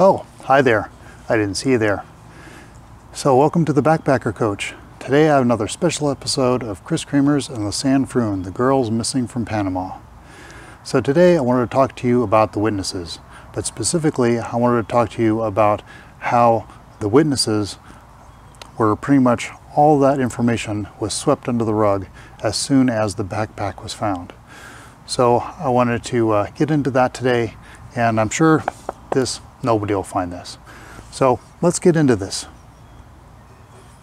Oh, hi there. I didn't see you there. So, welcome to the Backpacker Coach. Today I have another special episode of Kris Kremers and Lisanne Froon, the girls missing from Panama. So, today I wanted to talk to you about the witnesses, but specifically, I wanted to talk to you about how the witnesses were pretty much all that information was swept under the rug as soon as the backpack was found. So, I wanted to uh, get into that today, and I'm sure this nobody will find this. So let's get into this.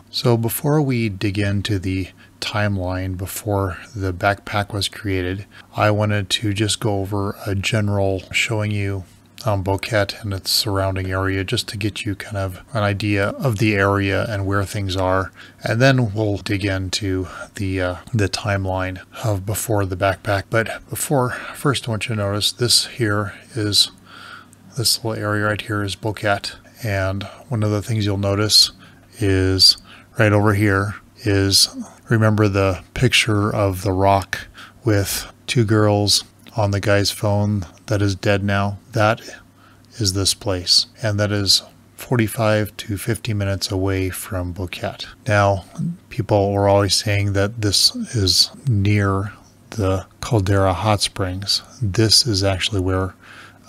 So before we dig into the timeline before the backpack was created, I wanted to just go over a general showing you um, Boquete and its surrounding area just to get you kind of an idea of the area and where things are. And then we'll dig into the uh, the timeline of before the backpack. But before, first I want you to notice this here is this little area right here is Boquete. And one of the things you'll notice is right over here is remember the picture of the rock with two girls on the guy's phone that is dead now? That is this place. And that is 45 to 50 minutes away from Boquete. Now, people were always saying that this is near the Caldera Hot Springs. This is actually where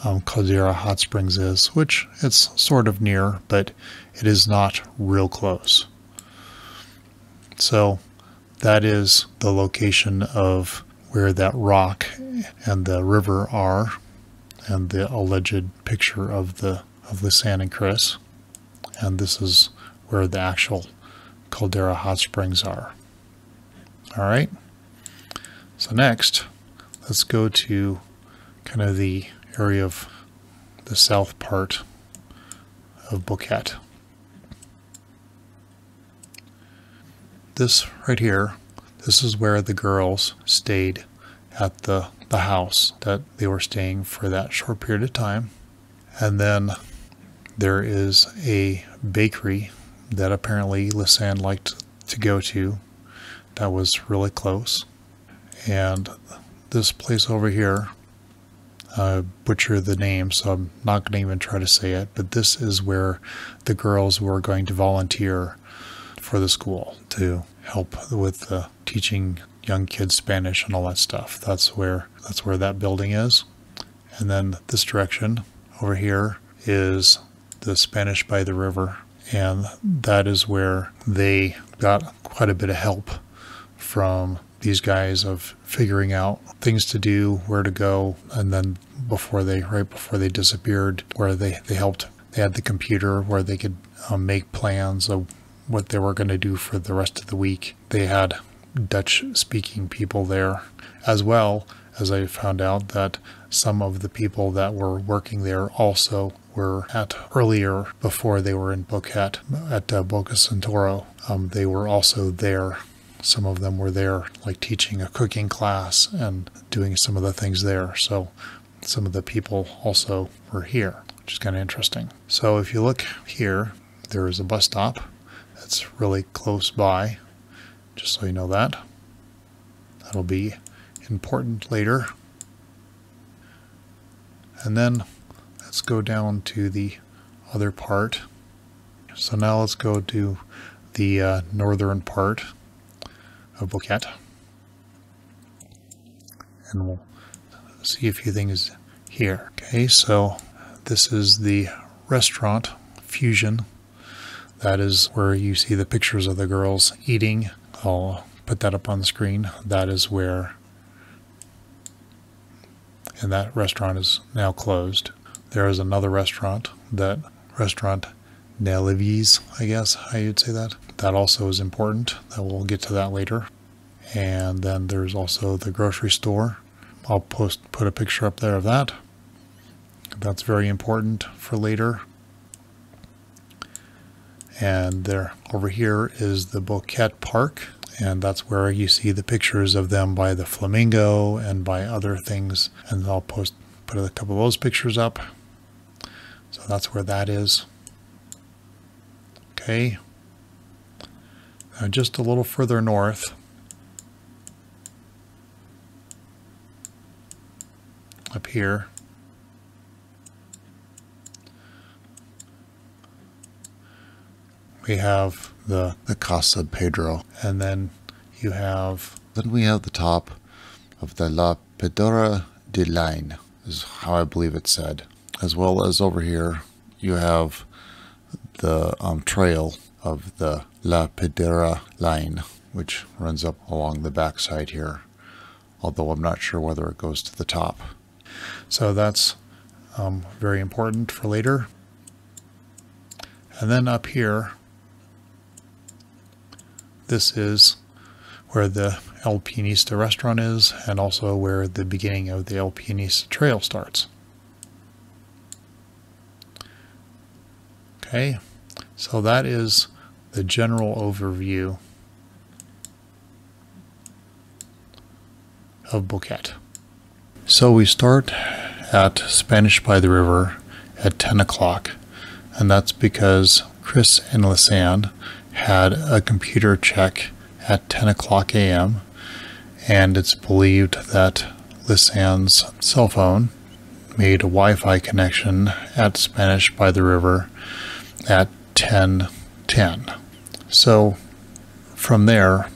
um, Caldera Hot Springs is, which it's sort of near, but it is not real close. So that is the location of where that rock and the river are, and the alleged picture of the of Lisanne and Kris. And this is where the actual Caldera Hot Springs are. All right. So next, let's go to kind of the area of the south part of Boquete. This right here, this is where the girls stayed at the, the house that they were staying for that short period of time. And then there is a bakery that apparently Lisanne liked to go to that was really close. And this place over here uh, butcher the name, so I'm not going to even try to say it. But this is where the girls were going to volunteer for the school to help with teaching young kids Spanish and all that stuff. That's where that's where that building is. And then this direction over here is the Spanish by the river, and that is where they got quite a bit of help from these guys of figuring out things to do, where to go, and then before they, right before they disappeared, where they, they helped, they had the computer where they could um, make plans of what they were going to do for the rest of the week. They had Dutch speaking people there as well as I found out that some of the people that were working there also were at earlier before they were in Boquete at uh, Boca Santoro. Um, they were also there some of them were there, like teaching a cooking class and doing some of the things there. So some of the people also were here, which is kind of interesting. So if you look here, there is a bus stop that's really close by, just so you know that. That'll be important later. And then let's go down to the other part. So now let's go to the uh, northern part of Boquete. And we'll see a few things here. Okay, so this is the restaurant Fusion. That is where you see the pictures of the girls eating. I'll put that up on the screen. That is where, and that restaurant is now closed. There is another restaurant, that restaurant Nelivies, I guess how you'd say that. That also is important. That we'll get to that later. And then there's also the grocery store. I'll post put a picture up there of that. That's very important for later. And there over here is the Boquete Park, and that's where you see the pictures of them by the flamingo and by other things. And I'll post put a couple of those pictures up. So that's where that is. Okay. Now just a little further north, up here, we have the, the Casa Pedro. and then you have, Then we have the top of the La Pedora de Line, is how I believe it's said. As well as over here, you have the um, trail of the La Pedera Line, which runs up along the backside here. Although I'm not sure whether it goes to the top. so that's um, very important for later. And then up here, this is where the El Pianista restaurant is and also where the beginning of the El Pianista trail starts. Okay, so that is the general overview of Boquete. So we start at Spanish by the River at 10 o'clock, and that's because Kris and Lisanne had a computer check at 10 o'clock a.m., and it's believed that Lisanne's cell phone made a Wi Fi connection at Spanish by the River at 10:10. So from there,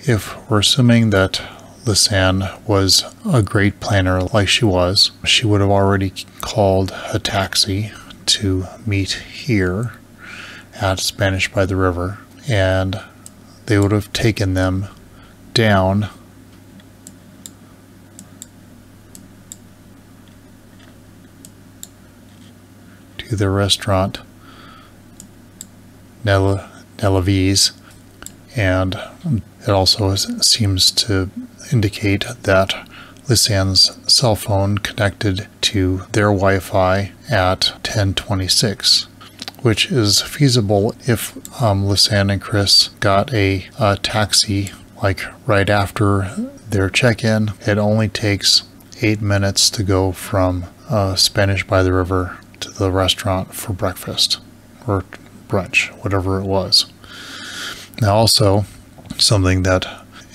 if we're assuming that Lisanne was a great planner like she was, she would have already called a taxi to meet here at Spanish by the River, and they would have taken them down to the restaurant Nella, Nellavies, and it also seems to indicate that Lisanne's cell phone connected to their Wi-Fi at 1026, which is feasible if um, and Kris got a, a taxi like right after their check-in. It only takes eight minutes to go from uh, Spanish by the River to the restaurant for breakfast or brunch, whatever it was. Now, also, something that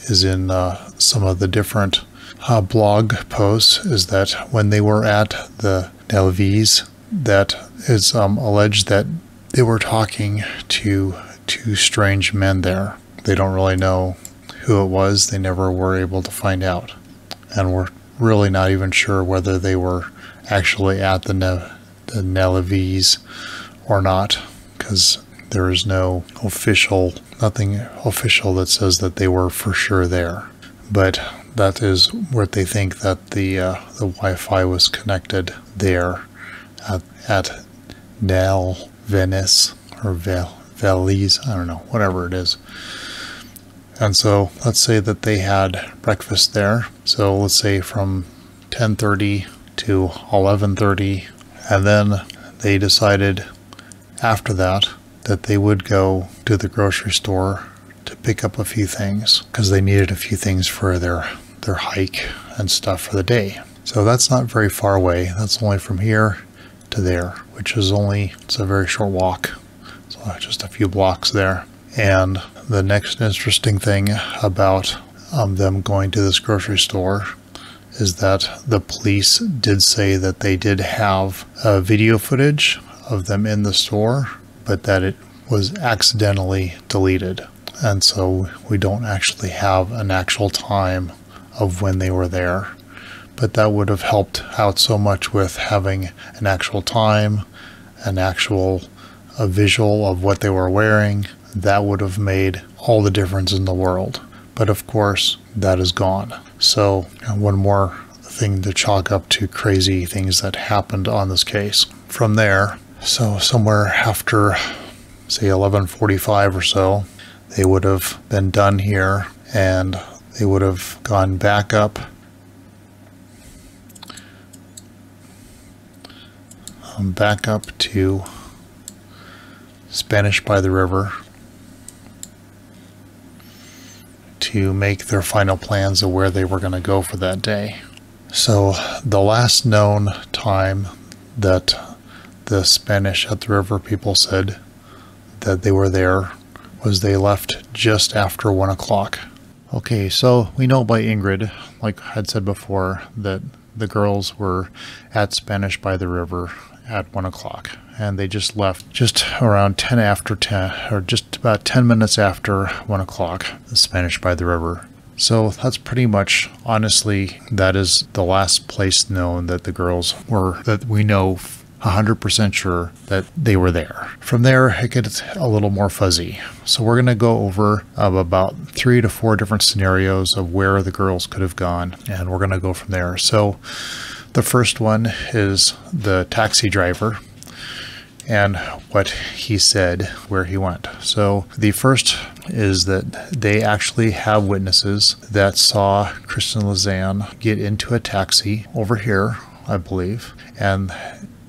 is in uh, some of the different uh, blog posts is that when they were at the Delvies, that is um, alleged that they were talking to two strange men there. They don't really know who it was. They never were able to find out, and we're really not even sure whether they were actually at the ne- the or not, because there is no official, nothing official that says that they were for sure there. But that is where they think that the uh, the Wi-Fi was connected there at, at Nel Venice or Val Valise, I don't know, whatever it is. And so let's say that they had breakfast there. So let's say from 10:30 to 11:30 and then they decided after that that they would go to the grocery store to pick up a few things because they needed a few things for their their hike and stuff for the day. So that's not very far away. That's only from here to there, which is only it's a very short walk. So just a few blocks there. And the next interesting thing about um, them going to this grocery store is that the police did say that they did have uh, video footage of them in the store, but that it was accidentally deleted. And so we don't actually have an actual time of when they were there. But that would have helped out so much with having an actual time, an actual a visual of what they were wearing. That would have made all the difference in the world. But of course, that is gone. So, uh, one more thing to chalk up to crazy things that happened on this case. From there, so somewhere after say 11:45 or so, they would have been done here and they would have gone back up um, back up to Spanish by the River to make their final plans of where they were going to go for that day. So, the last known time that the Spanish at the river people said that they were there was they left just after one o'clock. Okay, so we know by Ingrid, like I had said before, that the girls were at Spanish by the river at 1 o'clock. And they just left just around 10 after 10, or just about 10 minutes after 1 o'clock, the Spanish by the river. So that's pretty much, honestly, that is the last place known that the girls were, that we know 100% sure that they were there. From there, it gets a little more fuzzy. So we're going to go over about three to four different scenarios of where the girls could have gone, and we're going to go from there. So the first one is the taxi driver and what he said where he went. So the first is that they actually have witnesses that saw Kris and Lisanne get into a taxi over here, I believe, and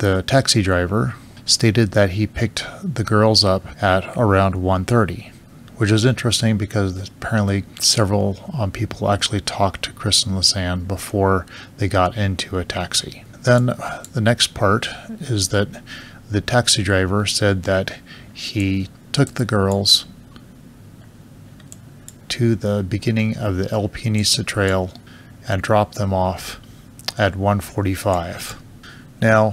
the taxi driver stated that he picked the girls up at around 1:30 which is interesting because apparently several um, people actually talked to Kris Kristen Lazan before they got into a taxi. Then the next part is that the taxi driver said that he took the girls to the beginning of the El Pianista Trail and dropped them off at 145. Now,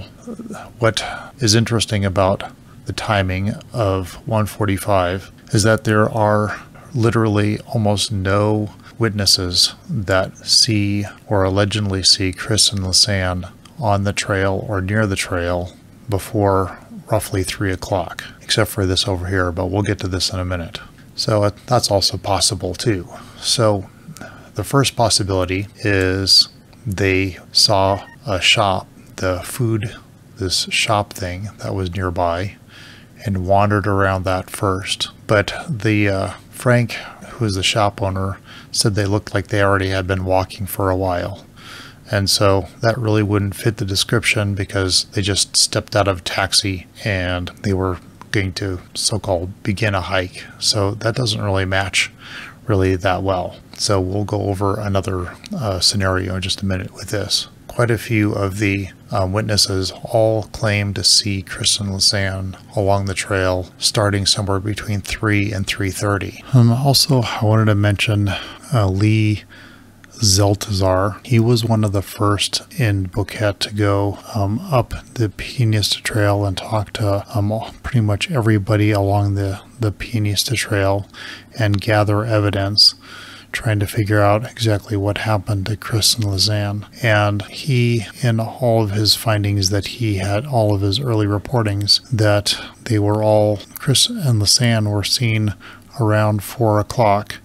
what is interesting about the timing of 145 is that there are literally almost no witnesses that see or allegedly see Kris and Lisanne on the trail or near the trail before roughly 3 o'clock, except for this over here, but we'll get to this in a minute. So uh, that's also possible too. So the first possibility is they saw a shop, the food, this shop thing that was nearby, and wandered around that first. But the uh, Frank, who is the shop owner, said they looked like they already had been walking for a while. And so that really wouldn't fit the description because they just stepped out of taxi and they were going to so called begin a hike. So that doesn't really match really that well. So we'll go over another uh, scenario in just a minute with this. Quite a few of the um, witnesses all claim to see Kris and Lisanne along the trail starting somewhere between 3 and 3.30. Um, also, I wanted to mention uh, Lee Zeltazar. He was one of the first in Boquete to go um, up the Pianista Trail and talk to um, pretty much everybody along the, the Pianista Trail and gather evidence trying to figure out exactly what happened to Kris and Lisanne. And he, in all of his findings that he had, all of his early reportings, that they were all, Kris and Lisanne were seen around four o'clock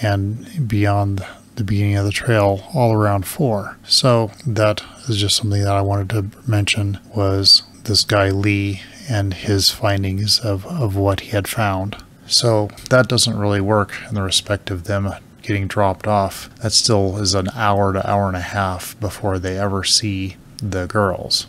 and beyond the beginning of the trail all around four. So that is just something that I wanted to mention was this guy Lee and his findings of, of what he had found. So that doesn't really work in the respect of them getting dropped off. That still is an hour to hour and a half before they ever see the girls.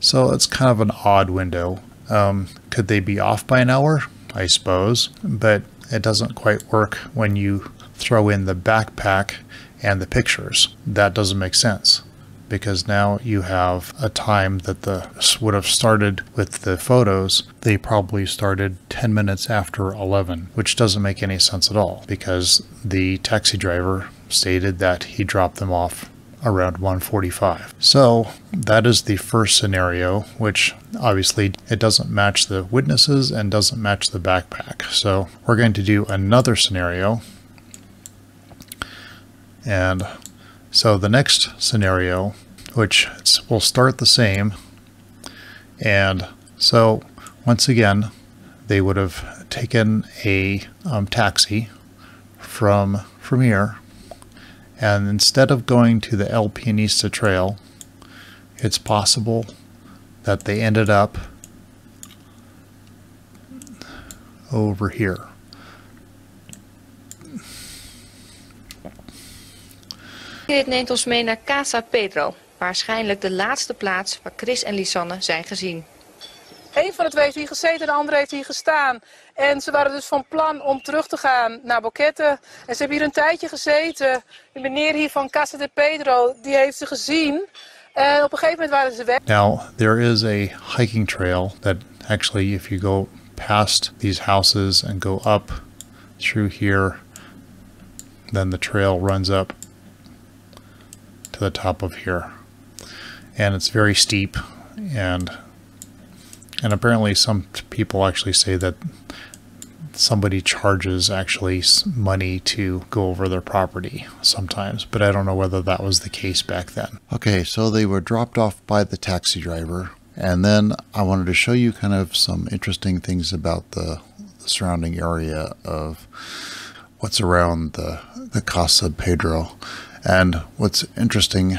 So it's kind of an odd window. Um, could they be off by an hour? I suppose, but it doesn't quite work when you throw in the backpack and the pictures. That doesn't make sense because now you have a time that the would have started with the photos. They probably started 10 minutes after 11, which doesn't make any sense at all because the taxi driver stated that he dropped them off around 145. So that is the first scenario, which obviously it doesn't match the witnesses and doesn't match the backpack. So we're going to do another scenario and so the next scenario, which will start the same, and so once again, they would have taken a um, taxi from from here, and instead of going to the El Pianista Trail, it's possible that they ended up over here. Dit neemt ons mee naar Casa Pedro, waarschijnlijk de laatste plaats waar Chris en Lisanne zijn gezien. Een van de twee heeft hier gezeten, de andere heeft hier gestaan. En ze waren dus van plan om terug te gaan naar Boquete. En ze hebben hier een tijdje gezeten. De meneer hier van Casa de Pedro, die heeft ze gezien. En op een gegeven moment waren ze weg. Now, there is a hiking trail that actually, if you go past these houses and go up through here, then the trail runs up to the top of here. And it's very steep and And apparently, some people actually say that somebody charges actually money to go over their property sometimes, but I don't know whether that was the case back then. Okay, so they were dropped off by the taxi driver. And then I wanted to show you kind of some interesting things about the, the surrounding area of what's around the, the Casa Pedro. And what's interesting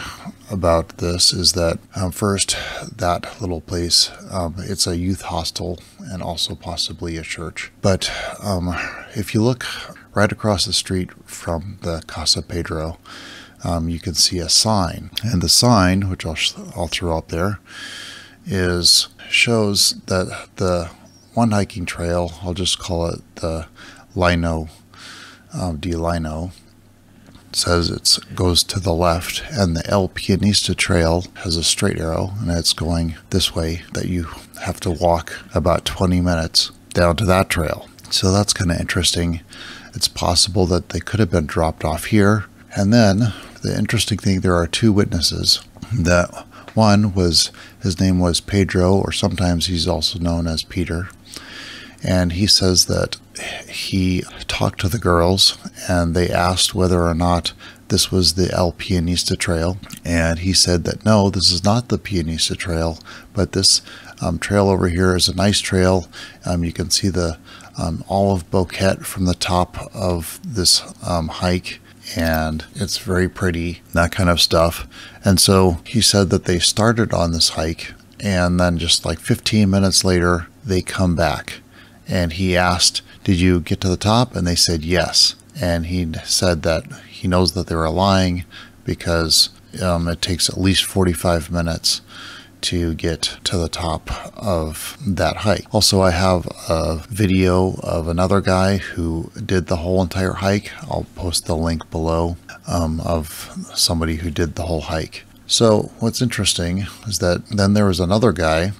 about this is that um, first, that little place, um, it's a youth hostel and also possibly a church. But um, if you look right across the street from the Casa Pedro, um, you can see a sign. And the sign, which I'll, I'll throw up there, is shows that the one hiking trail, I'll just call it the Lino, um, de Lino, says it goes to the left, and the El Pianista Trail has a straight arrow, and it's going this way. That you have to walk about 20 minutes down to that trail. So that's kind of interesting. It's possible that they could have been dropped off here. And then the interesting thing, there are two witnesses. That one was his name was Pedro, or sometimes he's also known as Peter. And he says that he talked to the girls and they asked whether or not this was the El Pianista Trail. And he said that no, this is not the Pianista Trail, but this um, trail over here is a nice trail. Um, you can see the um, all of Boquete from the top of this um, hike. And it's very pretty, that kind of stuff. And so he said that they started on this hike, and then just like 15 minutes later, they come back and he asked, Did you get to the top? And they said yes. And he said that he knows that they were lying because um, it takes at least 45 minutes to get to the top of that hike. Also, I have a video of another guy who did the whole entire hike. I'll post the link below um, of somebody who did the whole hike. So, what's interesting is that then there was another guy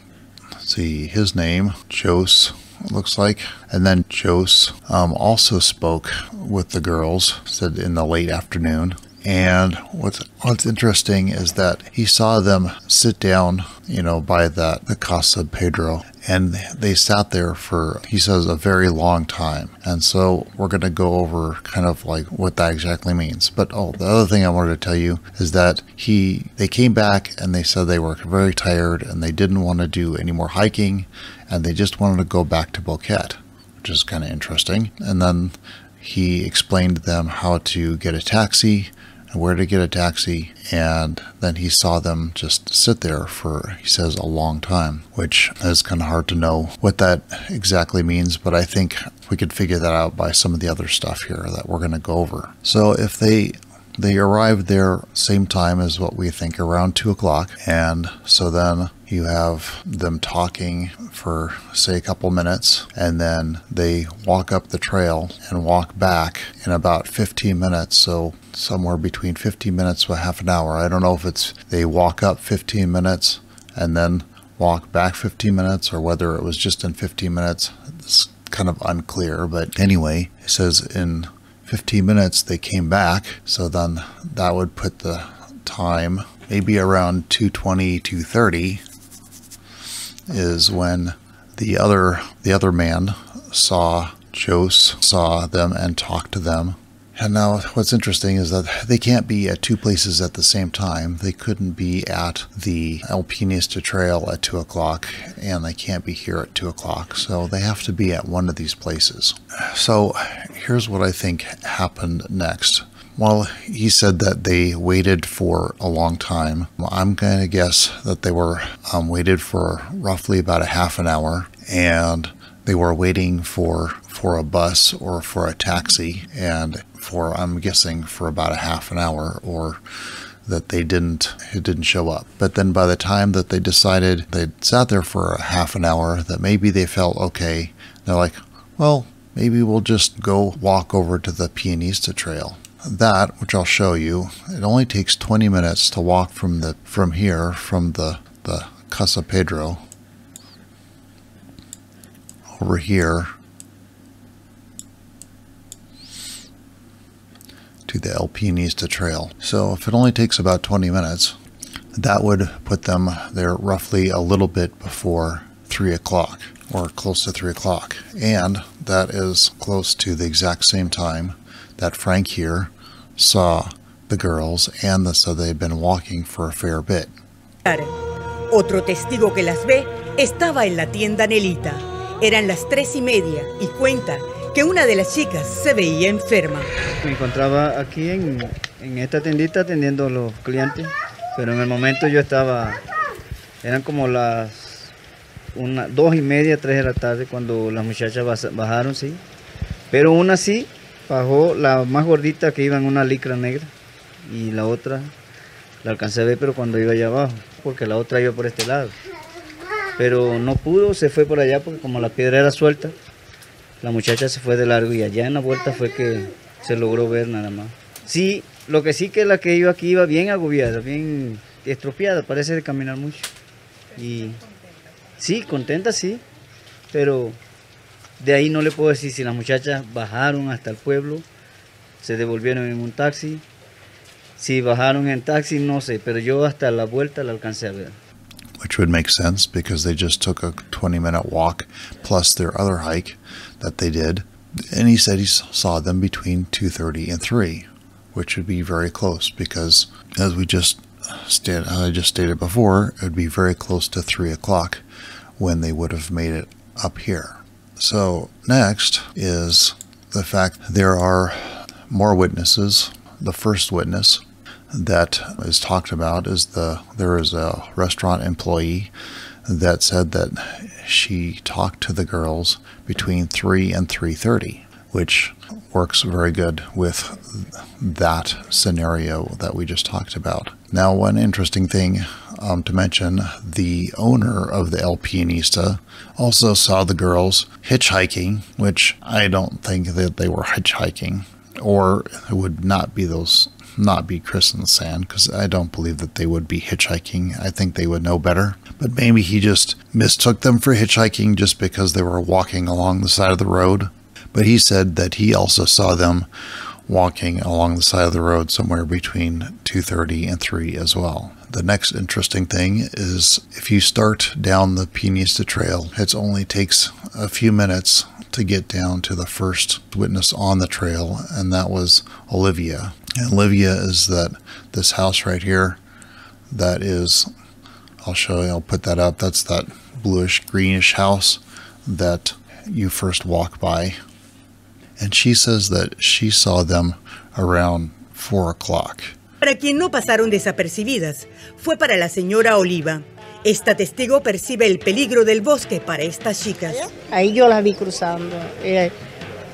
see his name, Jose, it looks like. And then Jose um, also spoke with the girls, said in the late afternoon. And what's what's interesting is that he saw them sit down, you know, by that the Casa Pedro, and they sat there for he says a very long time. And so we're going to go over kind of like what that exactly means. But oh, the other thing I wanted to tell you is that he they came back and they said they were very tired and they didn't want to do any more hiking, and they just wanted to go back to Boquete, which is kind of interesting. And then he explained to them how to get a taxi where to get a taxi. And then he saw them just sit there for, he says, a long time, which is kind of hard to know what that exactly means. But I think we could figure that out by some of the other stuff here that we're going to go over. So if they they arrived there same time as what we think around two o'clock and so then you have them talking for say a couple minutes and then they walk up the trail and walk back in about 15 minutes so somewhere between 15 minutes to half an hour. I don't know if it's they walk up 15 minutes and then walk back 15 minutes or whether it was just in 15 minutes. It's kind of unclear but anyway it says in 15 minutes they came back. So then that would put the time maybe around 220 230 is when the other the other man saw Jose saw them and talked to them and now what's interesting is that they can't be at two places at the same time. They couldn't be at the El Pianista Trail at 2 o'clock, and they can't be here at 2 o'clock. So they have to be at one of these places. So here's what I think happened next. Well, he said that they waited for a long time. I'm going to guess that they were um, waited for roughly about a half an hour, and they were waiting for for a bus or for a taxi, and for I'm guessing for about a half an hour, or that they didn't it didn't show up. But then by the time that they decided they'd sat there for a half an hour, that maybe they felt okay. They're like, well, maybe we'll just go walk over to the Pianista Trail that which I'll show you it only takes 20 minutes to walk from the from here from the the Casa Pedro over here to the El Pianista Trail. So if it only takes about 20 minutes, that would put them there roughly a little bit before 3 o'clock or close to 3 o'clock. And that is close to the exact same time that Frank here saw the girls and that said they'd been walking for a fair bit. Otro testigo que las ve estaba en la tienda Nelita. Eran las tres y media y cuenta que una de las chicas se veía enferma. Me encontraba aquí en, esta tiendita atendiendo a los clientes, pero en el momento yo estaba, eran como las dos y media, tres de la tarde cuando las muchachas bajaron, sí. Pero una sí bajó, la más gordita que iba en una licra negra y la otra la alcancé a ver, pero cuando iba allá abajo, porque la otra iba por este lado. Pero no pudo, se fue por allá porque como la piedra era suelta, la muchacha se fue de largo y allá en la vuelta fue que se logró ver nada más. Sí, lo que sí que la que iba aquí iba bien agobiada, bien estropeada, parece de caminar mucho. Y sí, contenta sí, pero de ahí no le puedo decir si las muchachas bajaron hasta el pueblo, se devolvieron en un taxi. Si bajaron en taxi, no sé, pero yo hasta la vuelta la alcancé a ver. which would make sense because they just took a 20 minute walk plus their other hike that they did and he said he saw them between 2.30 and 3 which would be very close because as we just stated i just stated before it would be very close to 3 o'clock when they would have made it up here. So next is the fact there are more witnesses. The first witness that is talked about is the there is a restaurant employee that said that she talked to the girls between 3 and 3:30 which works very good with that scenario that we just talked about. Now, one interesting thing um, to mention the owner of the El Pianista also saw the girls hitchhiking, which I don't think that they were hitchhiking, or it would not be those, not be Kris and Sam, because I don't believe that they would be hitchhiking. I think they would know better. But maybe he just mistook them for hitchhiking just because they were walking along the side of the road. But he said that he also saw them walking along the side of the road somewhere between 2:30 and 3 as well. The next interesting thing is if you start down the Pianista Trail, it only takes a few minutes to get down to the first witness on the trail, and that was Olivia. And Olivia is that this house right here that is I'll show you, I'll put that up. That's that bluish greenish house that you first walk by. And she says that she saw them around four o'clock. Para quien no pasaron desapercibidas, fue para la señora Oliva. Esta testigo percibe el peligro del bosque para estas chicas. Ahí yo las vi cruzando, eh,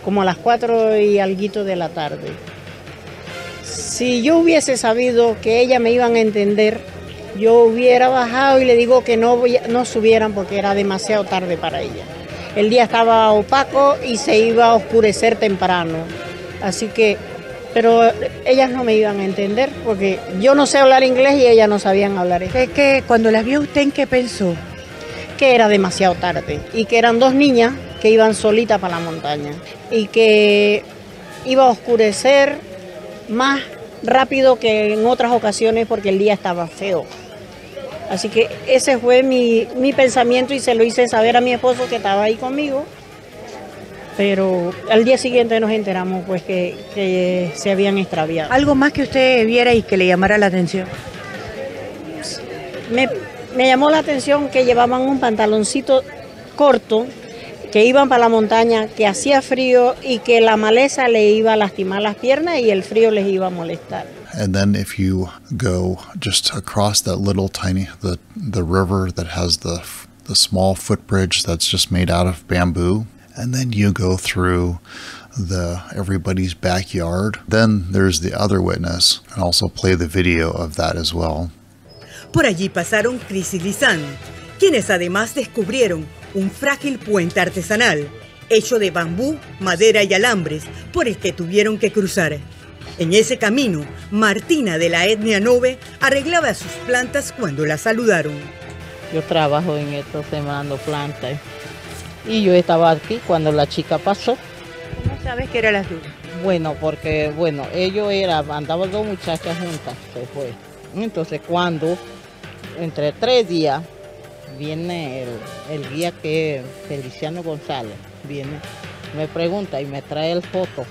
como a las cuatro y alguito de la tarde. Si yo hubiese sabido que ellas me iban a entender, yo hubiera bajado y le digo que no, no subieran porque era demasiado tarde para ellas. El día estaba opaco y se iba a oscurecer temprano. Así que, pero ellas no me iban a entender porque yo no sé hablar inglés y ellas no sabían hablar inglés. Es que cuando las vio usted, ¿en qué pensó? que era demasiado tarde y que eran dos niñas que iban solitas para la montaña y que iba a oscurecer más rápido que en otras ocasiones porque el día estaba feo. Así que ese fue mi, mi pensamiento y se lo hice saber a mi esposo que estaba ahí conmigo. Pero al día siguiente nos enteramos pues que, que se habían extraviado. Algo más que usted viera y que le llamara la atención. Me, me llamó la atención que llevaban un pantaloncito corto, que iban para la montaña, que hacía frío y que la maleza le iba a lastimar las piernas y el frío les iba a molestar. And then if you go just across that little tiny the the river that has the the small footbridge that's just made out of bamboo, and then you go through the everybody's backyard, then there's the other witness, and also play the video of that as well. Por allí pasaron Chris y Lisanne, quienes además descubrieron un frágil puente artesanal, hecho de bambú, madera y alambres, por el que tuvieron que cruzar. En ese camino, Martina de la etnia Nove arreglaba sus plantas cuando la saludaron. Yo trabajo en esto sembrando plantas. Y yo estaba aquí cuando la chica pasó. ¿Cómo sabes que era las dudas? Bueno, porque, bueno, ellos eran, andaban dos muchachas juntas, se fue. Entonces, cuando, entre tres días, viene el, el guía que es Feliciano González, viene, me pregunta y me trae el foto,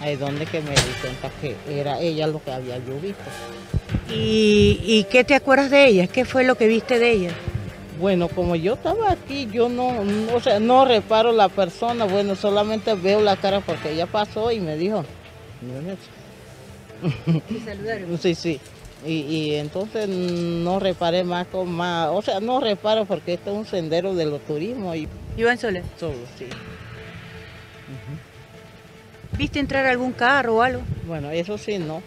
ahí donde que me di cuenta que era ella lo que había yo visto. ¿Y, ¿Y qué te acuerdas de ella? ¿Qué fue lo que viste de ella? Bueno, como yo estaba aquí, yo no, no, o sea, no reparo la persona, bueno, solamente veo la cara porque ella pasó y me dijo, "No es eso". ¿Te saludaron? Sí, sí. Y, y entonces no reparé más con más, o sea, no reparo porque este es un sendero de los turismos y ¿Iban solas? solo, sí. ¿Viste entrar algún carro o algo? Bueno, eso sí, no.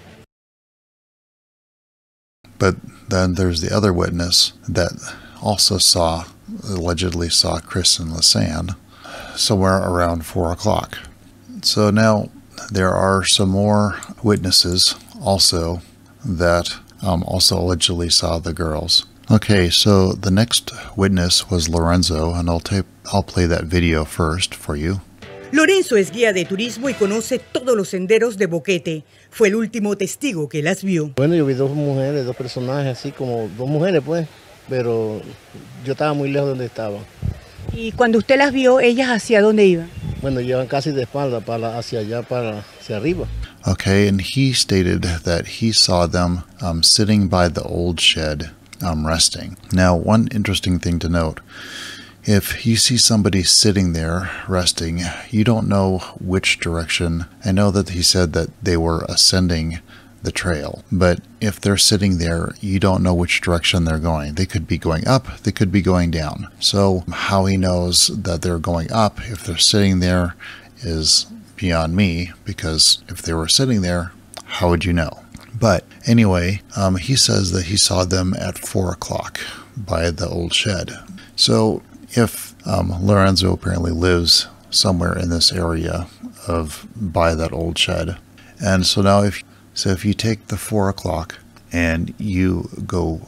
But then there's the other witness that also saw, allegedly saw Chris and Lisanne somewhere around four o'clock. So now there are some more witnesses also that um, also allegedly saw the girls. Okay, so the next witness was Lorenzo, and I'll tape, I'll play that video first for you. Lorenzo es guía de turismo y conoce todos los senderos de Boquete. Fue el último testigo que las vio. Bueno, yo vi dos mujeres, dos personajes, así como dos mujeres, pues, pero yo estaba muy lejos de donde estaba. Y cuando usted las vio, ¿ellas hacia dónde iban? Bueno, llevan casi de espalda para hacia allá, para hacia arriba. Okay, and he stated that he saw them um, sitting by the old shed, um, resting. Now, one interesting thing to note if you see somebody sitting there resting, you don't know which direction. I know that he said that they were ascending the trail, but if they're sitting there, you don't know which direction they're going. They could be going up, they could be going down. So, how he knows that they're going up if they're sitting there is beyond me because if they were sitting there, how would you know? But anyway, um, he says that he saw them at four o'clock by the old shed. So if um, Lorenzo apparently lives somewhere in this area of by that old shed, and so now if so, if you take the four o'clock and you go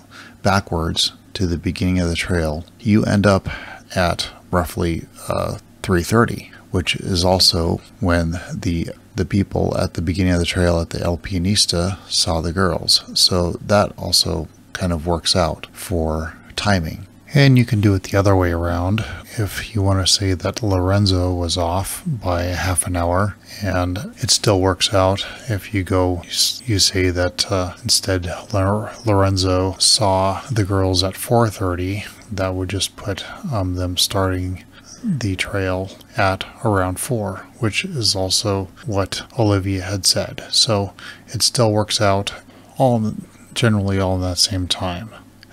backwards to the beginning of the trail, you end up at roughly uh, 3:30, which is also when the the people at the beginning of the trail at the El Pianista saw the girls. So that also kind of works out for timing. And you can do it the other way around if you want to say that Lorenzo was off by half an hour and it still works out if you go you say that uh, instead Lorenzo saw the girls at 4:30 that would just put um, them starting the trail at around 4 which is also what Olivia had said so it still works out all generally all in that same time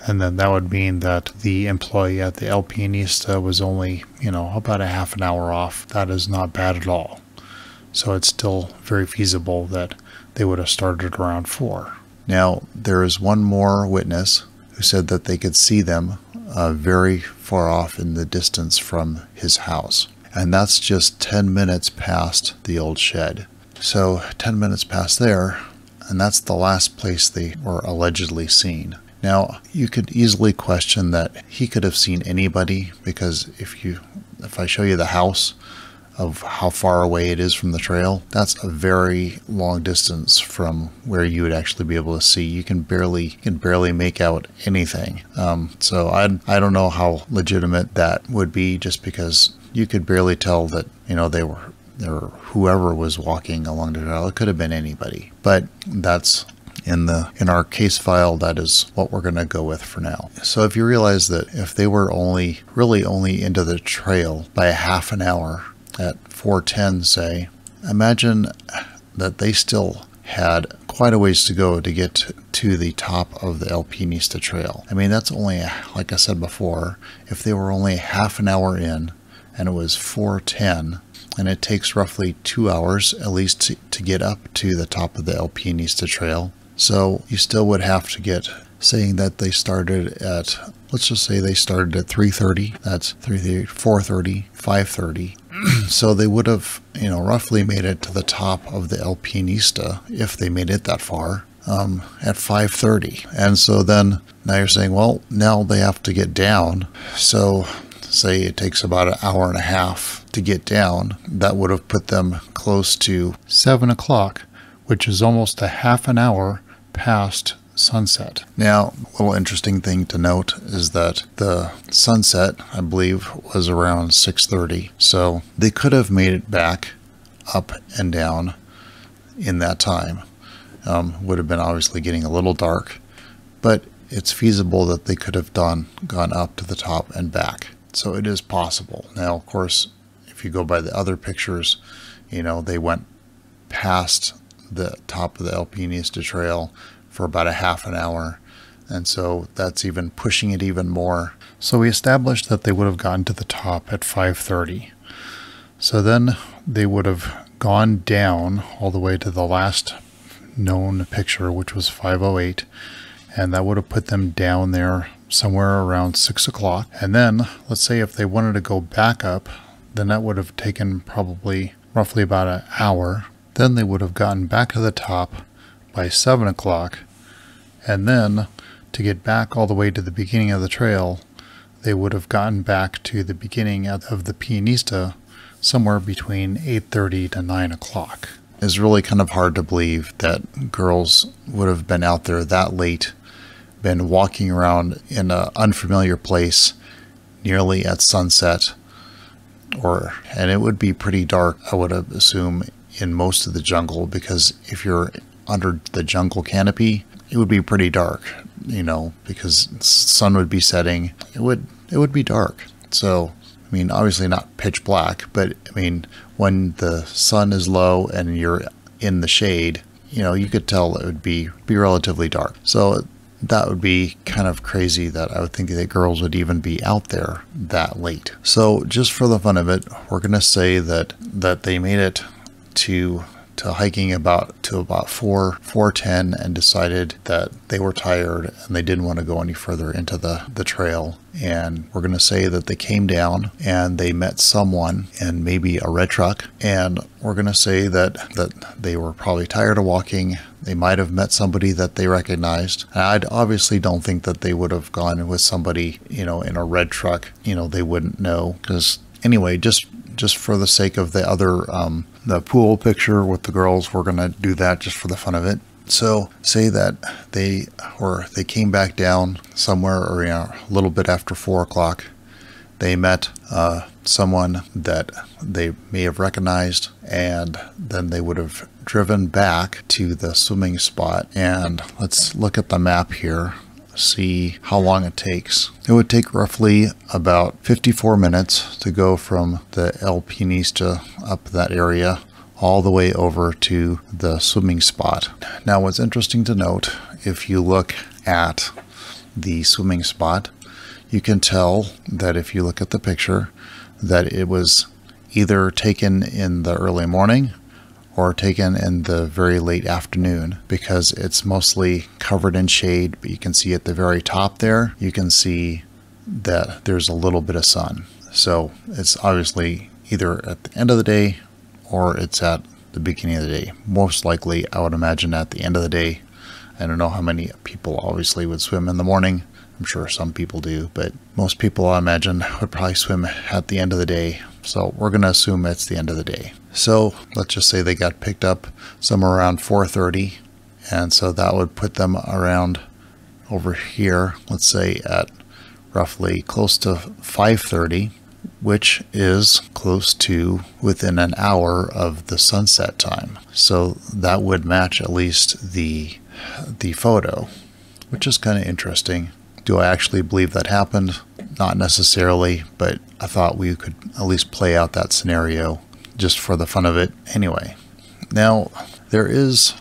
and then that would mean that the employee at the El Pianista was only, you know, about a half an hour off. That is not bad at all. So it's still very feasible that they would have started around four. Now, there is one more witness who said that they could see them uh, very far off in the distance from his house. And that's just 10 minutes past the old shed. So, 10 minutes past there, and that's the last place they were allegedly seen. Now, you could easily question that he could have seen anybody because if you if I show you the house of how far away it is from the trail, that's a very long distance from where you would actually be able to see. You can barely you can barely make out anything. Um, so I I don't know how legitimate that would be, just because you could barely tell that you know they were or whoever was walking along the trail. It could have been anybody, but that's in the in our case file that is what we're going to go with for now so if you realize that if they were only really only into the trail by a half an hour at 410 say imagine that they still had quite a ways to go to get to the top of the El Pianista trail i mean that's only like i said before if they were only half an hour in and it was 410 and it takes roughly two hours at least to, to get up to the top of the El Pianista trail so you still would have to get saying that they started at let's just say they started at 3:30. That's 3:30, 4:30, 5:30. so they would have, you know, roughly made it to the top of the El Pianista if they made it that far. Um, at 5:30, and so then now you're saying, well, now they have to get down. So say it takes about an hour and a half to get down. That would have put them close to Seven o'clock, which is almost a half an hour past sunset. Now, a little interesting thing to note is that the sunset, I believe, was around 6:30. So they could have made it back up and down in that time. Um, would have been obviously getting a little dark, but it's feasible that they could have done gone up to the top and back. So it is possible. Now, of course, if you go by the other pictures, you know they went past the top of the El Pianista Trail for about a half an hour. And so that's even pushing it even more. So we established that they would have gotten to the top at 5:30. So then they would have gone down all the way to the last known picture, which was 508, and that would have put them down there somewhere around six o'clock. And then let's say if they wanted to go back up, then that would have taken probably roughly about an hour. Then they would have gotten back to the top by seven o'clock, and then to get back all the way to the beginning of the trail, they would have gotten back to the beginning of the Pianista somewhere between 8.30 to 9 o'clock. It's really kind of hard to believe that girls would have been out there that late, been walking around in an unfamiliar place nearly at sunset, or and it would be pretty dark, I would assume, in most of the jungle because if you're under the jungle canopy, it would be pretty dark, you know, because sun would be setting. It would it would be dark. So, I mean, obviously not pitch black, but I mean, when the sun is low and you're in the shade, you know, you could tell it would be be relatively dark. So that would be kind of crazy that I would think that girls would even be out there that late. So just for the fun of it, we're going to say that that they made it to to hiking about to about 4 410 and decided that they were tired and they didn't want to go any further into the the trail. And we're going to say that they came down and they met someone and maybe a red truck. And we're going to say that that they were probably tired of walking. They might have met somebody that they recognized. And i obviously don't think that they would have gone with somebody you know in a red truck. You know they wouldn't know. Because anyway just just for the sake of the other um, the pool picture with the girls we're going to do that just for the fun of it. So say that they or they came back down somewhere know, a little bit after four o'clock they met uh, someone that they may have recognized and then they would have driven back to the swimming spot. And let's look at the map here see how long it takes. It would take roughly about 54 minutes to go from the El Pianista up that area all the way over to the swimming spot. Now, what's interesting to note, if you look at the swimming spot, you can tell that if you look at the picture, that it was either taken in the early morning or taken in the very late afternoon because it's mostly covered in shade, but you can see at the very top there, you can see that there's a little bit of sun. So it's obviously either at the end of the day or it's at the beginning of the day. Most likely, I would imagine at the end of the day. I don't know how many people obviously would swim in the morning. I'm sure some people do, but most people I imagine would probably swim at the end of the day. So we're going to assume it's the end of the day. So let's just say they got picked up somewhere around 4:30, and so that would put them around over here. Let's say at roughly close to 5:30, which is close to within an hour of the sunset time. So that would match at least the the photo, which is kind of interesting. Do I actually believe that happened? Not necessarily, but I thought we could at least play out that scenario just for the fun of it anyway. Now, there is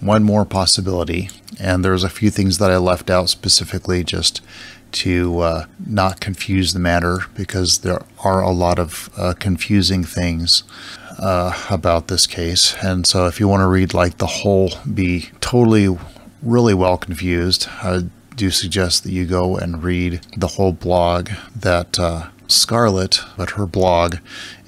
one more possibility, and there's a few things that I left out specifically just to uh, not confuse the matter because there are a lot of uh, confusing things uh, about this case. And so, if you want to read like the whole, be totally, really well confused, I do suggest that you go and read the whole blog that uh, Scarlet, but her blog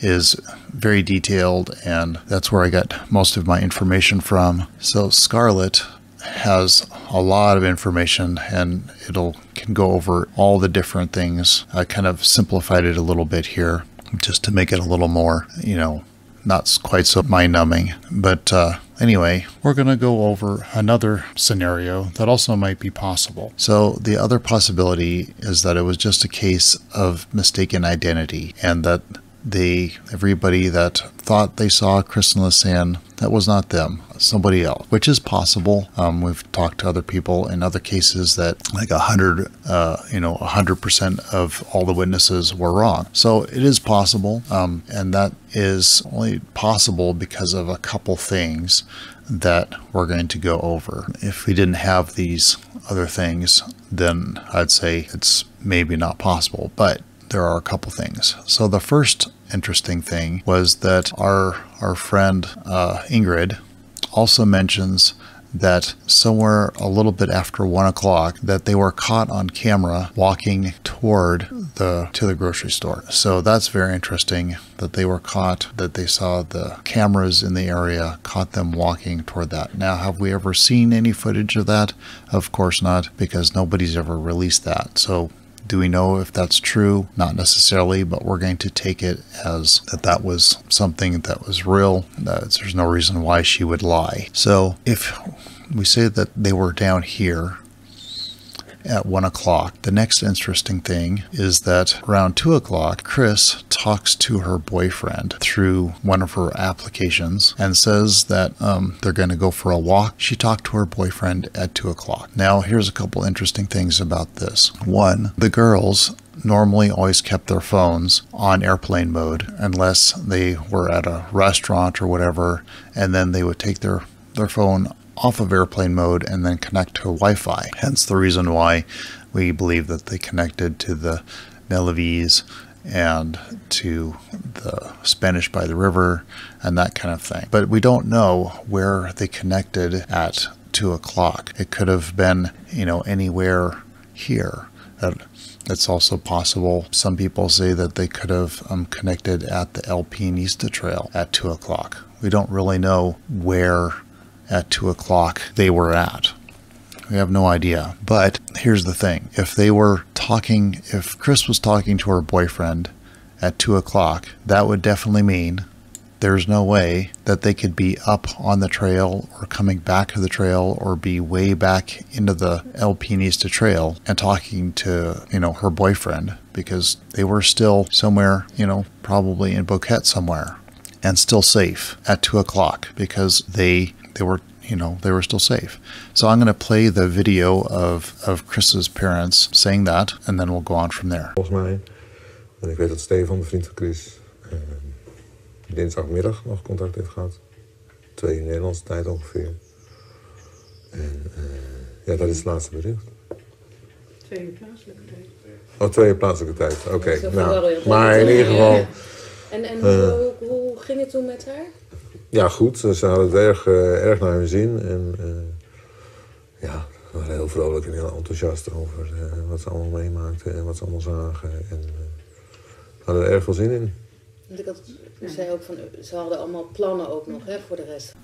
is very detailed, and that's where I got most of my information from. So, Scarlet has a lot of information and it'll can go over all the different things. I kind of simplified it a little bit here just to make it a little more, you know, not quite so mind numbing. But uh, Anyway, we're going to go over another scenario that also might be possible. So the other possibility is that it was just a case of mistaken identity and that they everybody that thought they saw Kris and Lisanne that was not them somebody else which is possible. Um, we've talked to other people in other cases that like a hundred uh, you know a hundred percent of all the witnesses were wrong. So it is possible um, and that is only possible because of a couple things that we're going to go over. If we didn't have these other things then I'd say it's maybe not possible but there are a couple things. So the first interesting thing was that our our friend uh, Ingrid also mentions that somewhere a little bit after one o'clock that they were caught on camera walking toward the to the grocery store. So that's very interesting that they were caught that they saw the cameras in the area caught them walking toward that. Now have we ever seen any footage of that? Of course not because nobody's ever released that. So do we know if that's true? Not necessarily, but we're going to take it as that that was something that was real. That there's no reason why she would lie. So if we say that they were down here at one o'clock. The next interesting thing is that around two o'clock, Kris talks to her boyfriend through one of her applications and says that um, they're going to go for a walk. She talked to her boyfriend at two o'clock. Now, here's a couple interesting things about this. One, the girls normally always kept their phones on airplane mode unless they were at a restaurant or whatever, and then they would take their their phone off of airplane mode and then connect to Wi-Fi. Hence the reason why we believe that they connected to the Melivis and to the Spanish by the river and that kind of thing. But we don't know where they connected at two o'clock. It could have been, you know, anywhere here. It's also possible. Some people say that they could have um, connected at the El Pianista Trail at two o'clock. We don't really know where at two o'clock they were at. We have no idea. But here's the thing if they were talking, if Kris was talking to her boyfriend at two o'clock, that would definitely mean there's no way that they could be up on the trail or coming back to the trail or be way back into the El Pianista trail and talking to, you know, her boyfriend because they were still somewhere, you know, probably in Boquete somewhere and still safe at two o'clock because they they were you know they were still safe. So i'm going to play the video of of chris's parents saying that and then we'll go on from there. Volgens mij en ik weet dat Stefan de vriend van Chris uh, dinsdagmiddag nog contact heeft gehad. Twee in Nederlandse tijd ongeveer. En uh, ja dat is het laatste bericht. Twee plaatselijke tijd. oh twee plaatselijke tijd. Oké okay. nou, maar in ieder geval en, en hoe, hoe ging het toen met haar ja, goed. Ze hadden het erg, uh, erg naar hun zin. En uh, ja, ze waren heel vrolijk en heel enthousiast over uh, wat ze allemaal meemaakten en wat ze allemaal zagen. En hadden er erg veel zin in. Ik had, u zei ook van, ze hadden allemaal plannen ook nog hè, voor de rest.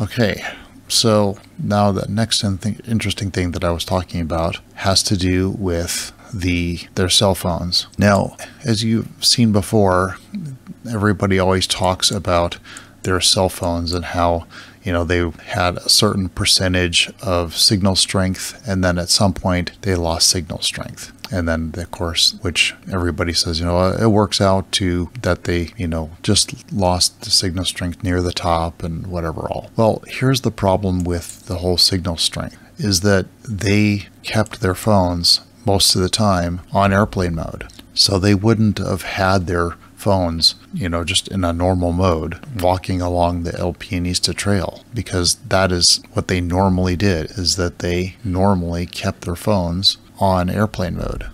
Okay, so now the next interesting thing that I was talking about has to do with the their cell phones. Now, as you've seen before, everybody always talks about their cell phones and how you know they had a certain percentage of signal strength and then at some point they lost signal strength. And then of course which everybody says you know it works out to that they you know just lost the signal strength near the top and whatever all. Well here's the problem with the whole signal strength is that they kept their phones most of the time on airplane mode. So they wouldn't have had their phones, you know, just in a normal mode, walking along the El Pianista trail, because that is what they normally did, is that they normally kept their phones on airplane mode.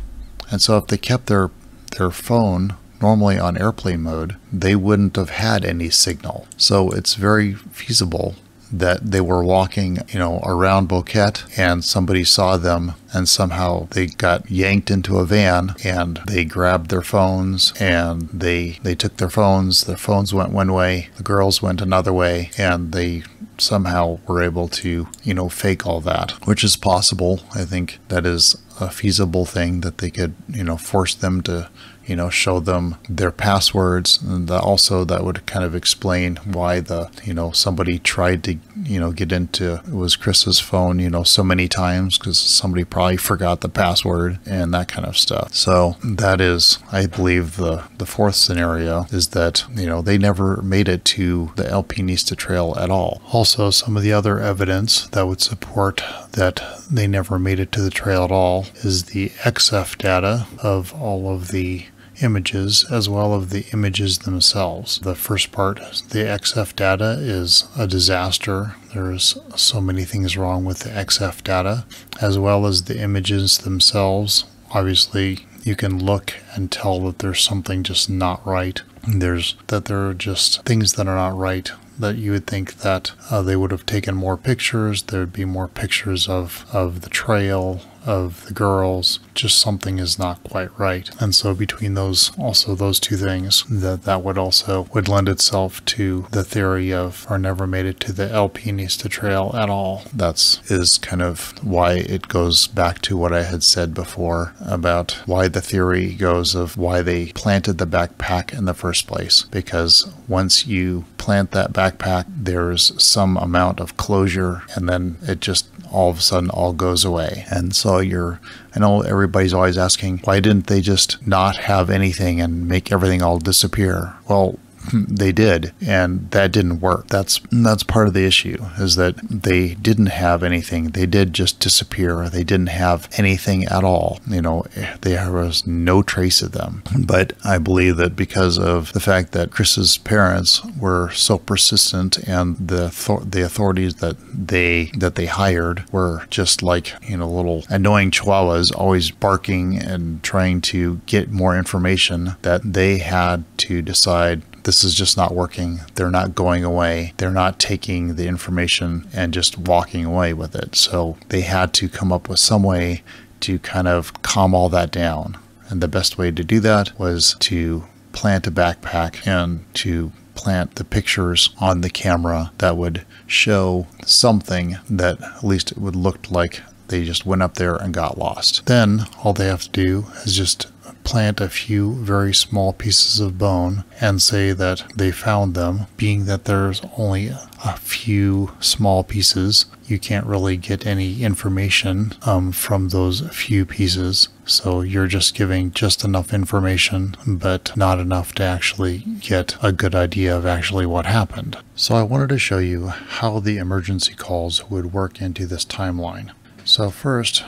And so if they kept their their phone normally on airplane mode, they wouldn't have had any signal. So it's very feasible that they were walking, you know, around Boquete and somebody saw them and somehow they got yanked into a van and they grabbed their phones and they they took their phones, their phones went one way, the girls went another way and they somehow were able to, you know, fake all that, which is possible. I think that is a feasible thing that they could, you know, force them to you know, show them their passwords. And also that would kind of explain why the, you know, somebody tried to, you know, get into, it was Kris's phone, you know, so many times because somebody probably forgot the password and that kind of stuff. So that is, I believe the, the fourth scenario is that, you know, they never made it to the El Pianista Trail at all. Also, some of the other evidence that would support that they never made it to the trail at all is the EXIF data of all of the images as well as the images themselves. The first part, the EXIF data, is a disaster. There's so many things wrong with the EXIF data, as well as the images themselves. Obviously, you can look and tell that there's something just not right. There's that there are just things that are not right that you would think that uh, they would have taken more pictures. There'd be more pictures of, of the trail, of the girls just something is not quite right. And so between those also those two things that that would also would lend itself to the theory of or never made it to the El Pianista trail at all. That's is kind of why it goes back to what i had said before about why the theory goes of why they planted the backpack in the first place. Because once you plant that backpack there's some amount of closure and then it just all of a sudden all goes away. And so you're, I know everybody's always asking, why didn't they just not have anything and make everything all disappear? Well, they did and that didn't work. That's that's part of the issue is that they didn't have anything. They did just disappear. They didn't have anything at all. You know there was no trace of them. But i believe that because of the fact that Kris's parents were so persistent and the the authorities that they that they hired were just like you know little annoying chihuahuas always barking and trying to get more information that they had to decide this is just not working. They're not going away. They're not taking the information and just walking away with it. So they had to come up with some way to kind of calm all that down. And the best way to do that was to plant a backpack and to plant the pictures on the camera that would show something that at least it would look like they just went up there and got lost. Then all they have to do is just plant a few very small pieces of bone and say that they found them, being that there's only a few small pieces. You can't really get any information um, from those few pieces. So you're just giving just enough information, but not enough to actually get a good idea of actually what happened. So I wanted to show you how the emergency calls would work into this timeline. So first,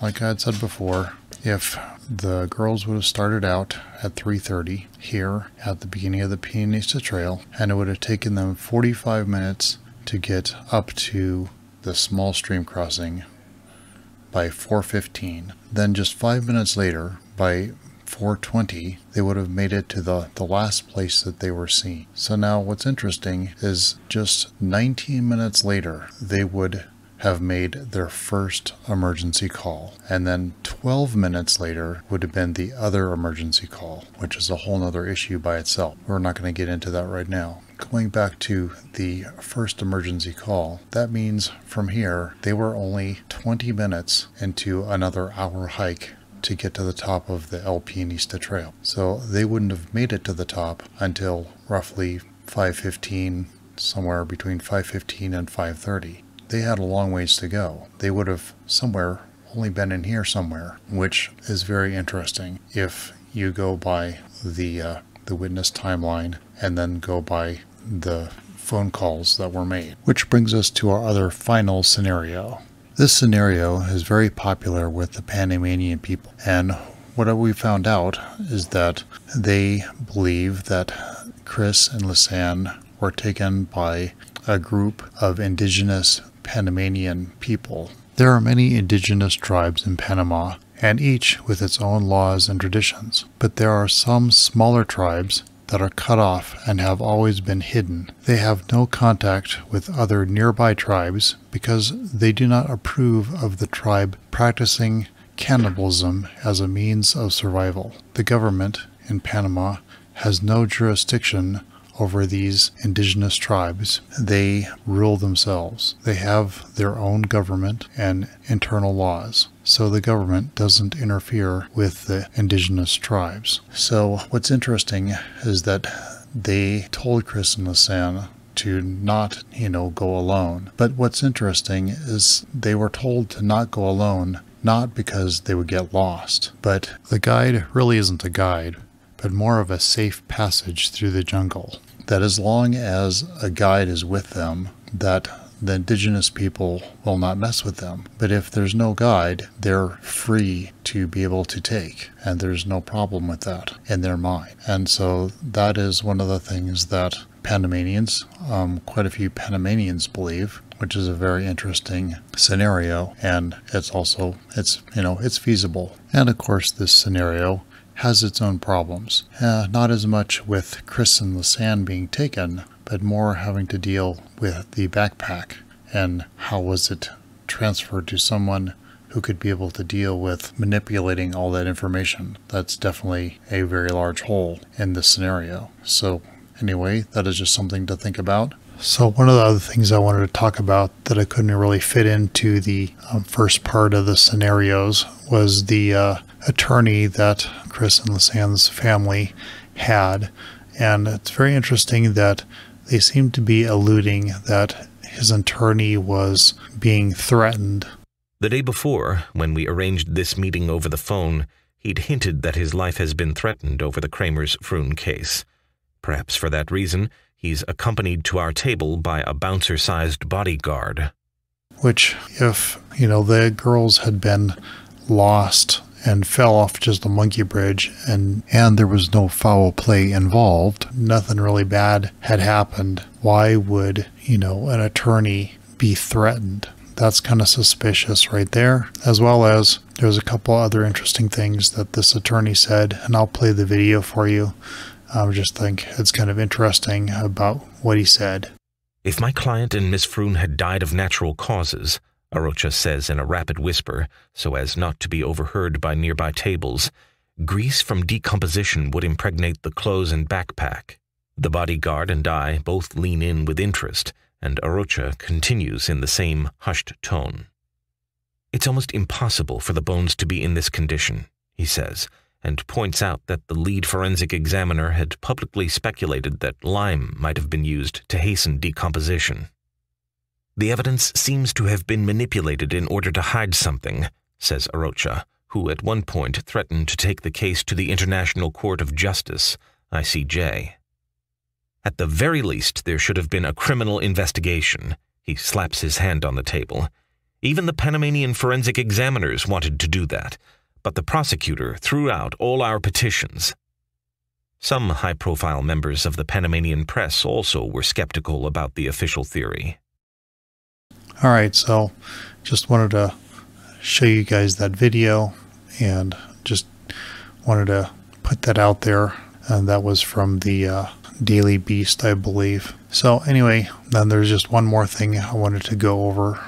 like I had said before, if the girls would have started out at 3.30 here at the beginning of the Pianista Trail, and it would have taken them 45 minutes to get up to the small stream crossing by 4.15. Then just five minutes later, by 420, they would have made it to the, the last place that they were seen. So now what's interesting is just 19 minutes later, they would have made their first emergency call. And then 12 minutes later would have been the other emergency call, which is a whole nother issue by itself. We're not going to get into that right now. Going back to the first emergency call, that means from here they were only 20 minutes into another hour hike to get to the top of the El Pianista Trail. So they wouldn't have made it to the top until roughly 5:15 somewhere between 5:15 and 5:30 they had a long ways to go. They would have somewhere only been in here somewhere, which is very interesting if you go by the uh, the witness timeline and then go by the phone calls that were made. Which brings us to our other final scenario. This scenario is very popular with the Panamanian people, and what we found out is that they believe that Kris and Lisanne were taken by a group of indigenous Panamanian people. There are many indigenous tribes in Panama, and each with its own laws and traditions. But there are some smaller tribes that are cut off and have always been hidden. They have no contact with other nearby tribes because they do not approve of the tribe practicing cannibalism as a means of survival. The government in Panama has no jurisdiction over these indigenous tribes. They rule themselves. They have their own government and internal laws. So the government doesn't interfere with the indigenous tribes. So what's interesting is that they told Kris and Lisanne to not, you know, go alone. But what's interesting is they were told to not go alone not because they would get lost, but the guide really isn't a guide, but more of a safe passage through the jungle. That as long as a guide is with them, that the indigenous people will not mess with them. But if there's no guide, they're free to be able to take, and there's no problem with that in their mind. And so that is one of the things that Panamanians, um, quite a few Panamanians believe, which is a very interesting scenario. And it's also, it's, you know, it's feasible. And of course, this scenario has its own problems. Uh, not as much with Kris and Lisanne being taken, but more having to deal with the backpack and how was it transferred to someone who could be able to deal with manipulating all that information. That's definitely a very large hole in this scenario. So Anyway, that is just something to think about. So, one of the other things I wanted to talk about that I couldn't really fit into the um, first part of the scenarios was the uh, attorney that Kris and Lisanne's family had. And it's very interesting that they seem to be alluding that his attorney was being threatened. The day before, when we arranged this meeting over the phone, he'd hinted that his life has been threatened over the Kremers Froon case. Perhaps for that reason, he's accompanied to our table by a bouncer sized bodyguard. Which, if, you know, the girls had been lost and fell off just the monkey bridge and and there was no foul play involved. Nothing really bad had happened. Why would you know an attorney be threatened? That's kind of suspicious right there. As well as there's a couple other interesting things that this attorney said and i'll play the video for you. I just think it's kind of interesting about what he said. If my client and Miss Froon had died of natural causes, Arocha says in a rapid whisper, so as not to be overheard by nearby tables, grease from decomposition would impregnate the clothes and backpack. The bodyguard and I both lean in with interest, and Arocha continues in the same hushed tone. It's almost impossible for the bones to be in this condition, he says, and points out that the lead forensic examiner had publicly speculated that lime might have been used to hasten decomposition. The evidence seems to have been manipulated in order to hide something, says Arocha, who at one point threatened to take the case to the International Court of Justice, ICJ. At the very least, there should have been a criminal investigation. He slaps his hand on the table. Even the Panamanian forensic examiners wanted to do that, but the prosecutor threw out all our petitions. Some high profile members of the Panamanian press also were skeptical about the official theory. All right, so just wanted to show you guys that video and just wanted to put that out there. And that was from the uh, Daily Beast, I believe. So, anyway, then there's just one more thing I wanted to go over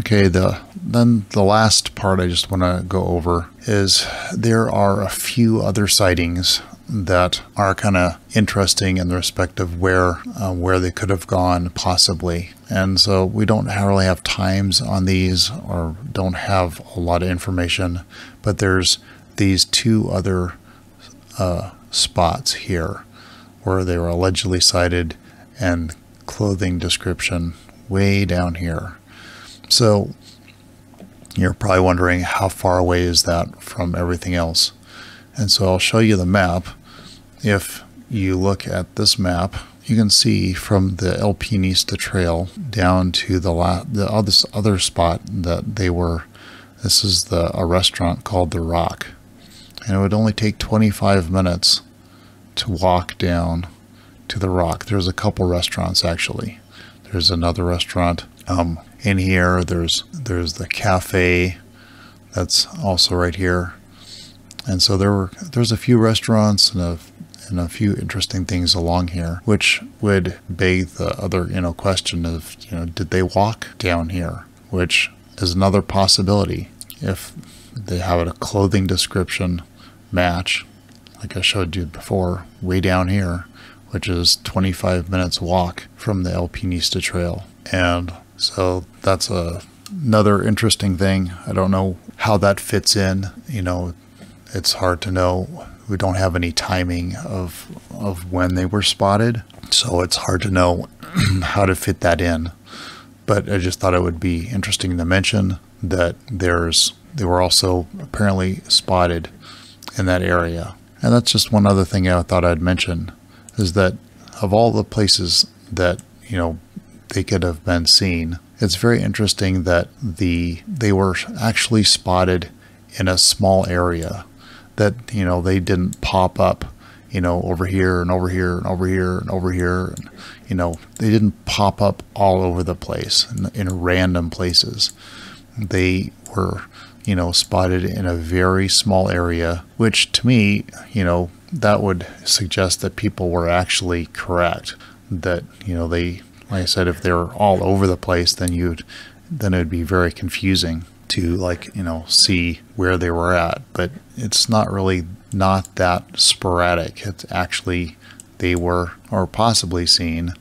Okay, the then the last part I just want to go over is there are a few other sightings that are kind of interesting in the respect of where uh, where they could have gone possibly and so we don't really have times on these or don't have a lot of information but there's these two other uh, spots here where they were allegedly sighted and clothing description way down here so you're probably wondering how far away is that from everything else. And so I'll show you the map. If you look at this map, you can see from the El Pianista Trail down to the la- the other other spot that they were. This is the a restaurant called the Rock, and it would only take 25 minutes to walk down to the Rock. There's a couple restaurants actually. There's another restaurant um, in here. There's there's the cafe that's also right here, and so there were there's a few restaurants and a and a few interesting things along here, which would beg the other you know question of you know did they walk down here, which is another possibility if they have a clothing description match, like I showed you before, way down here which is 25 minutes walk from the El Pianista Trail. And so that's a, another interesting thing. I don't know how that fits in. You know, it's hard to know. We don't have any timing of of when they were spotted, so it's hard to know how to fit that in. But I just thought it would be interesting to mention that there's they were also apparently spotted in that area. And that's just one other thing I thought I'd mention is that of all the places that, you know, they could have been seen, it's very interesting that the they were actually spotted in a small area that, you know, they didn't pop up, you know, over here and over here and over here and over here and you know, they didn't pop up all over the place in, in random places. They were you know, spotted in a very small area, which to me, you know, that would suggest that people were actually correct. That, you know, they, like I said, if they're all over the place, then you'd, then it'd be very confusing to like, you know, see where they were at. But it's not really not that sporadic. It's actually, they were, or possibly seen,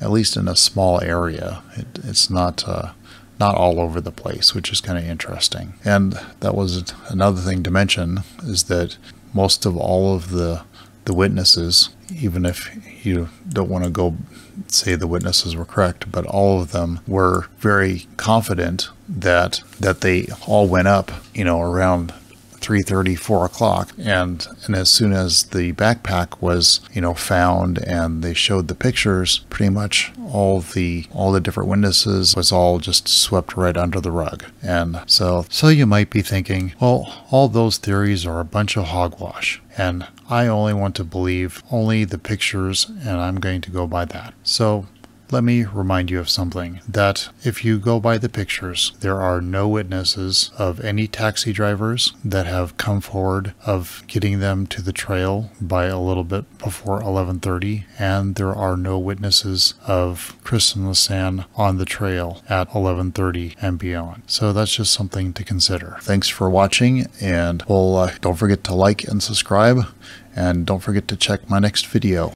at least in a small area. It, it's not, uh, not all over the place, which is kind of interesting. And that was another thing to mention is that most of all of the the witnesses, even if you don't want to go say the witnesses were correct, but all of them were very confident that that they all went up, you know, around 3.30 4 o'clock. And and as soon as the backpack was you know found and they showed the pictures pretty much all the all the different witnesses was all just swept right under the rug. And so so you might be thinking well all those theories are a bunch of hogwash. And I only want to believe only the pictures and I'm going to go by that. So let me remind you of something that if you go by the pictures, there are no witnesses of any taxi drivers that have come forward of getting them to the trail by a little bit before 11:30 and there are no witnesses of Kris and Lisanne on the trail at 11:30 and beyond. So that's just something to consider. Thanks for watching and well uh, don't forget to like and subscribe and don't forget to check my next video.